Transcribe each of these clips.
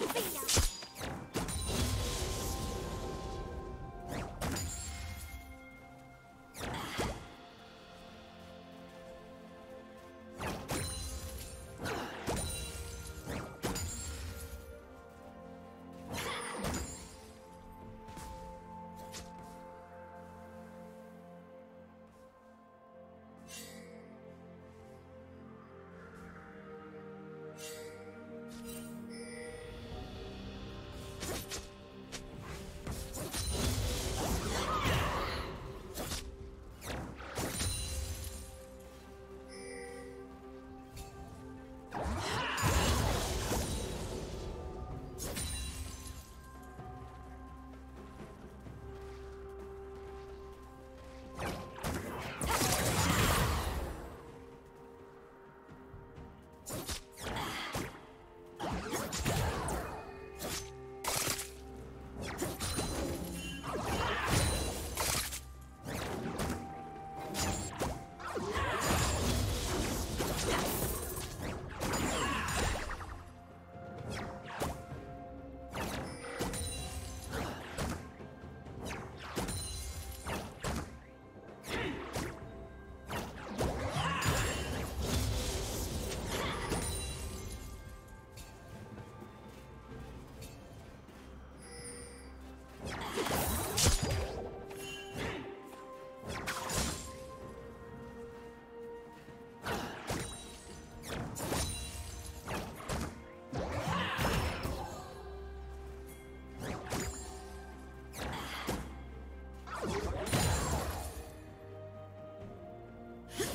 See ya.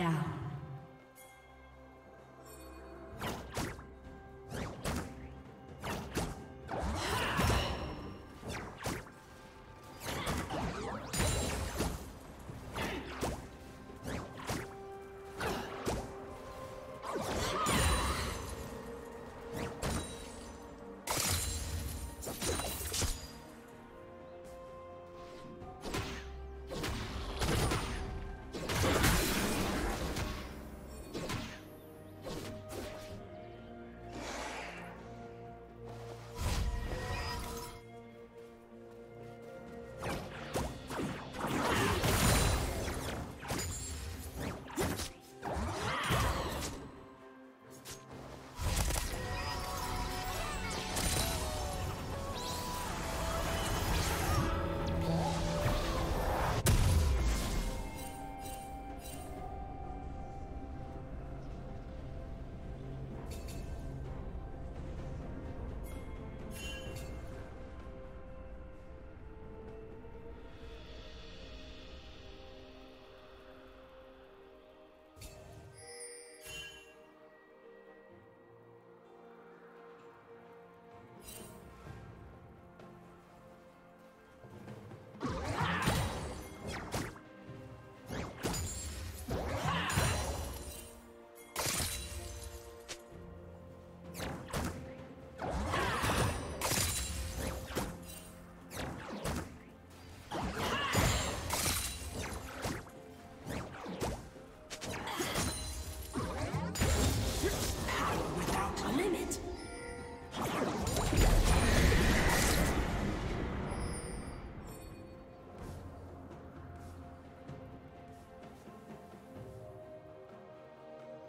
Down.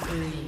Spree.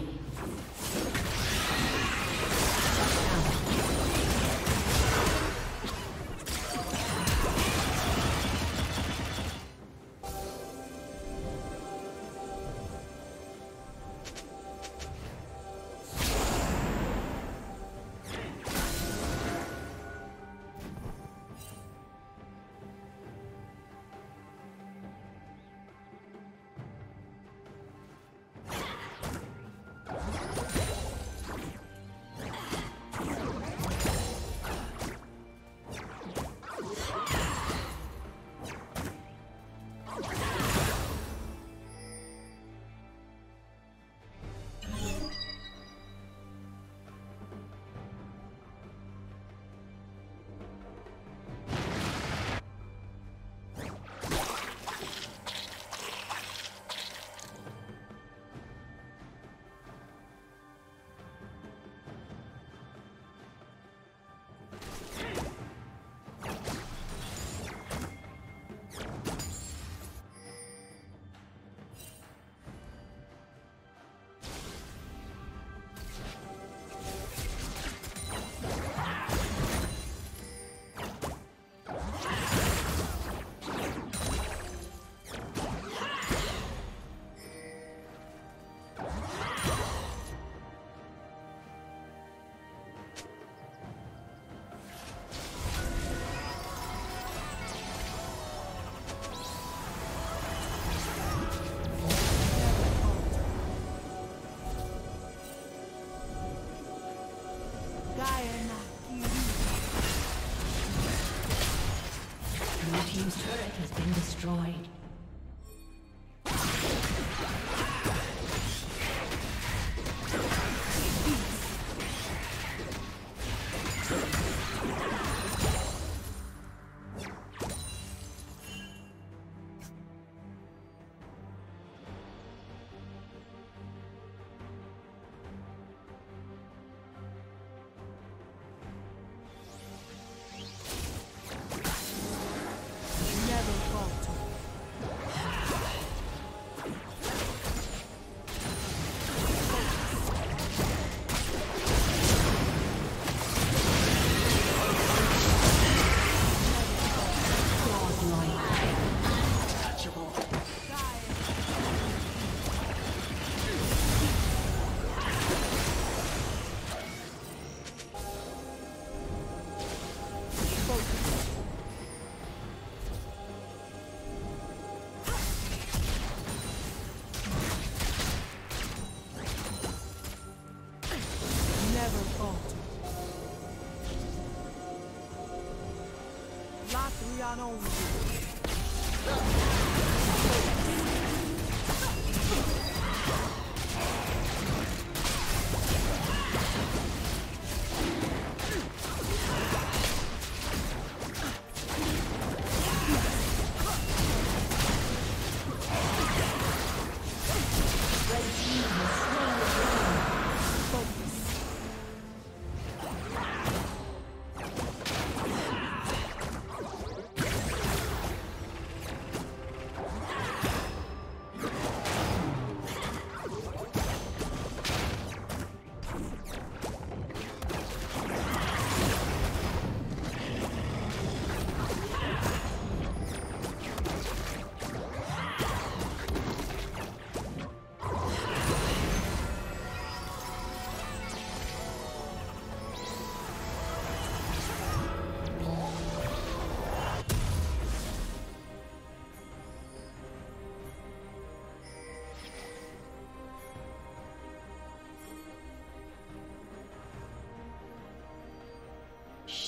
não w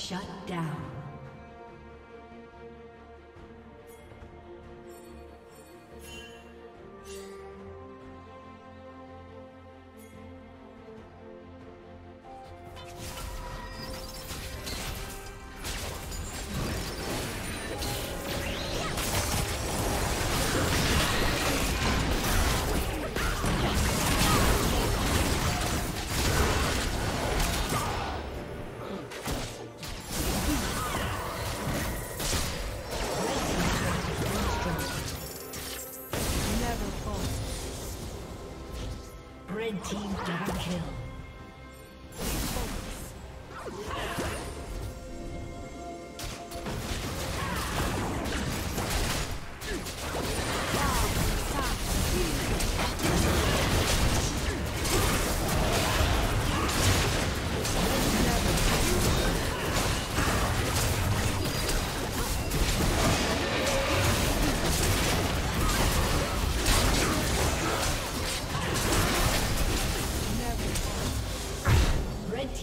Shut down.